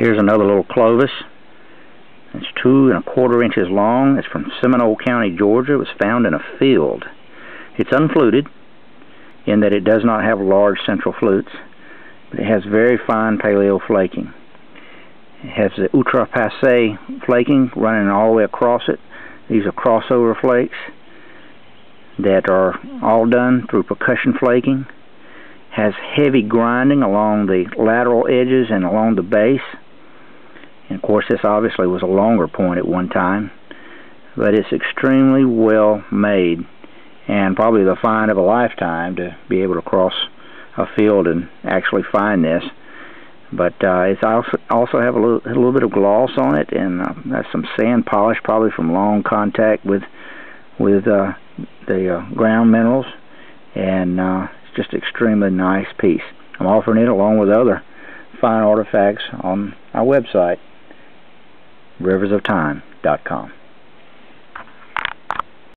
Here's another little Clovis. It's two and a quarter inches long. It's from Seminole County, Georgia. It was found in a field. It's unfluted in that it does not have large central flutes, but it has very fine paleo flaking. It has the outrepassé flaking running all the way across it. These are crossover flakes that are all done through percussion flaking. Has heavy grinding along the lateral edges and along the base. Of course this obviously was a longer point at one time. But it's extremely well made and probably the find of a lifetime to be able to cross a field and actually find this. But uh, it's also also have a little, a little bit of gloss on it, and uh, that's some sand polish, probably from long contact with with uh, the uh, ground minerals, and uh, it's just an extremely nice piece. I'm offering it along with other fine artifacts on our website, riversoftime.com.